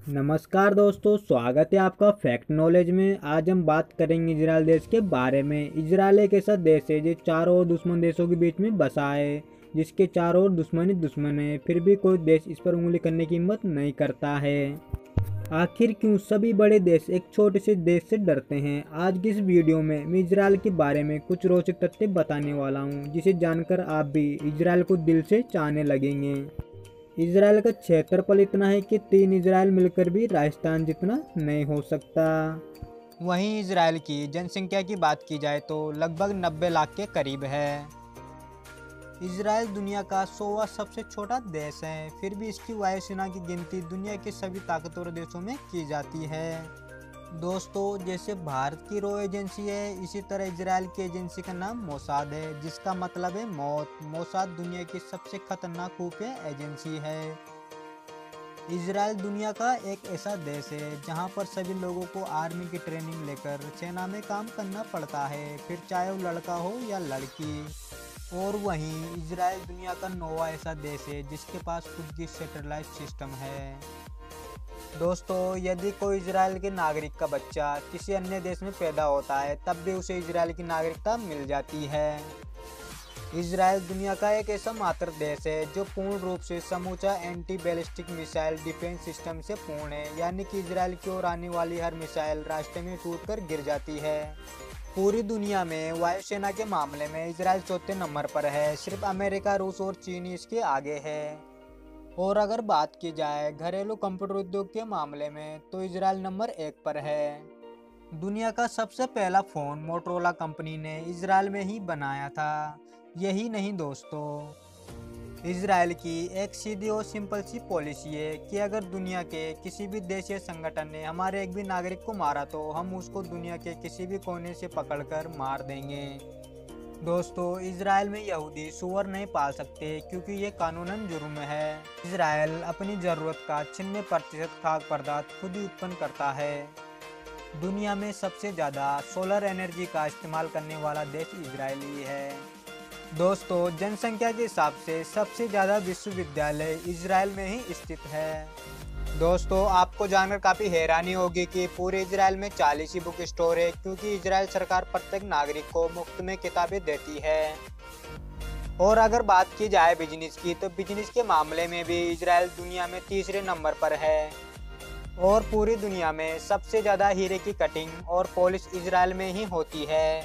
नमस्कार दोस्तों, स्वागत है आपका फैक्ट नॉलेज में। आज हम बात करेंगे इजराइल देश के बारे में। इजराइल एक ऐसा देश है जो चारों ओर दुश्मन देशों के बीच में बसा है, जिसके चारों ओर दुश्मन ही दुश्मन है। फिर भी कोई देश इस पर उंगली करने की हिम्मत नहीं करता है। आखिर क्यों सभी बड़े देश एक छोटे से देश से डरते हैं? आज की इस वीडियो में मैं इसराइल के बारे में कुछ रोचक तथ्य बताने वाला हूँ, जिसे जानकर आप भी इसराइल को दिल से चाहने लगेंगे। इसराइल का क्षेत्रफल इतना है कि तीन इसराइल मिलकर भी राजस्थान जितना नहीं हो सकता। वहीं इसराइल की जनसंख्या की बात की जाए तो लगभग 90 लाख के करीब है। इसराइल दुनिया का सोवा सबसे छोटा देश है, फिर भी इसकी वायुसेना की गिनती दुनिया के सभी ताकतवर देशों में की जाती है। दोस्तों, जैसे भारत की रो एजेंसी है, इसी तरह इसराइल की एजेंसी का नाम मोसाद है, जिसका मतलब है मौत। मोसाद दुनिया की सबसे खतरनाक खुफिया एजेंसी है। इसराइल दुनिया का एक ऐसा देश है, जहाँ पर सभी लोगों को आर्मी की ट्रेनिंग लेकर सेना में काम करना पड़ता है, फिर चाहे वो लड़का हो या लड़की। और वहीं इसराइल दुनिया का नोवा ऐसा देश है, जिसके पास खुद की सेटेलाइट सिस्टम है। दोस्तों, यदि कोई इसराइल के नागरिक का बच्चा किसी अन्य देश में पैदा होता है, तब भी उसे इसराइल की नागरिकता मिल जाती है। इसराइल दुनिया का एक ऐसा मात्र देश है, जो पूर्ण रूप से समूचा anti ballistic missile defence system से पूर्ण है, यानी कि इसराइल की ओर आने वाली हर मिसाइल रास्ते में टूट कर गिर जाती है। पूरी दुनिया में वायुसेना के मामले में इसराइल चौथे नंबर पर है, सिर्फ़ अमेरिका, रूस और चीन इसके आगे है। और अगर बात की जाए घरेलू कंप्यूटर उद्योग के मामले में तो इसराइल नंबर एक पर है। दुनिया का सबसे पहला फ़ोन मोटरोला कंपनी ने इसराइल में ही बनाया था। यही नहीं दोस्तों इसराइल की एक सीधी और सिंपल सी पॉलिसी है कि अगर दुनिया के किसी भी देश या संगठन ने हमारे एक भी नागरिक को मारा तो हम उसको दुनिया के किसी भी कोने से पकड़कर मार देंगे। दोस्तों इसराइल में यहूदी सुअर नहीं पाल सकते क्योंकि ये कानूनन जुर्म है। इसराइल अपनी ज़रूरत का छिन्नवे प्रतिशत खाद्य पदार्थ खुद ही उत्पन्न करता है। दुनिया में सबसे ज़्यादा सोलर एनर्जी का इस्तेमाल करने वाला देश इसराइली है दोस्तों, जनसंख्या के हिसाब से सबसे ज़्यादा विश्वविद्यालय इसराइल में ही स्थित है। दोस्तों, आपको जानकर काफ़ी हैरानी होगी कि पूरे इसराइल में चालीस ही बुक स्टोर है, क्योंकि इसराइल सरकार प्रत्येक नागरिक को मुफ़्त में किताबें देती है। और अगर बात की जाए बिज़नेस की तो बिज़नेस के मामले में भी इसराइल दुनिया में तीसरे नंबर पर है। और पूरी दुनिया में सबसे ज़्यादा हीरे की कटिंग और पॉलिश इसराइल में ही होती है।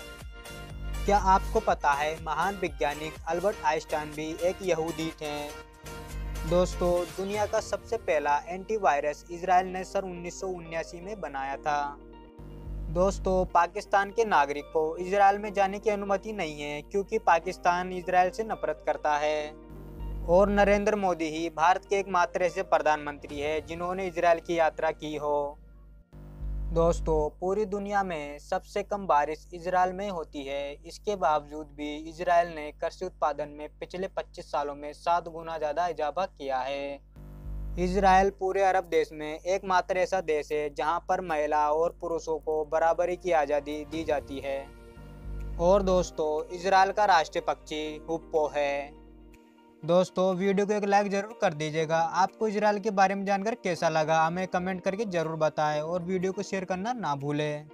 क्या आपको पता है, महान वैज्ञानिक अल्बर्ट आइंस्टाइन भी एक यहूदी थे? दोस्तों, दुनिया का सबसे पहला एंटीवायरस इसराइल ने सन उन्नीस में बनाया था। दोस्तों, पाकिस्तान के नागरिक को इसराइल में जाने की अनुमति नहीं है, क्योंकि पाकिस्तान इसराइल से नफरत करता है। और नरेंद्र मोदी ही भारत के एकमात्र ऐसे प्रधानमंत्री है जिन्होंने इसराइल की यात्रा की हो। दोस्तों, पूरी दुनिया में सबसे कम बारिश इसराइल में होती है। इसके बावजूद भी इसराइल ने कृषि उत्पादन में पिछले 25 सालों में सात गुना ज़्यादा इजाफा किया है। इसराइल पूरे अरब देश में एकमात्र ऐसा देश है, जहाँ पर महिला और पुरुषों को बराबरी की आज़ादी दी जाती है। और दोस्तों इसराइल का राष्ट्रीय पक्षी हुप्पो है। दोस्तों, वीडियो को एक लाइक ज़रूर कर दीजिएगा। आपको इसराइल के बारे में जानकर कैसा लगा, हमें कमेंट करके ज़रूर बताएँ और वीडियो को शेयर करना ना भूलें।